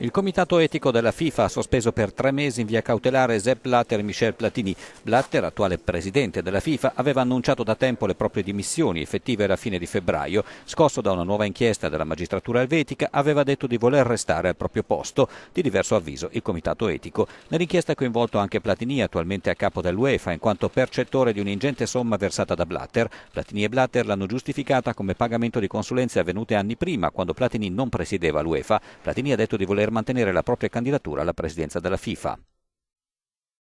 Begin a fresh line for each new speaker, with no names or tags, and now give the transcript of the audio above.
Il comitato etico della FIFA ha sospeso per tre mesi in via cautelare Sepp Blatter e Michel Platini. Blatter, attuale presidente della FIFA, aveva annunciato da tempo le proprie dimissioni effettive alla fine di febbraio. Scosso da una nuova inchiesta della magistratura elvetica, aveva detto di voler restare al proprio posto. Di diverso avviso il comitato etico. Nell'inchiesta è coinvolto anche Platini, attualmente a capo dell'UEFA, in quanto percettore di un'ingente somma versata da Blatter. Platini e Blatter l'hanno giustificata come pagamento di consulenze avvenute anni prima, quando Platini non presiedeva l'UEFA. Platini ha detto di voler mantenere la propria candidatura alla presidenza della FIFA.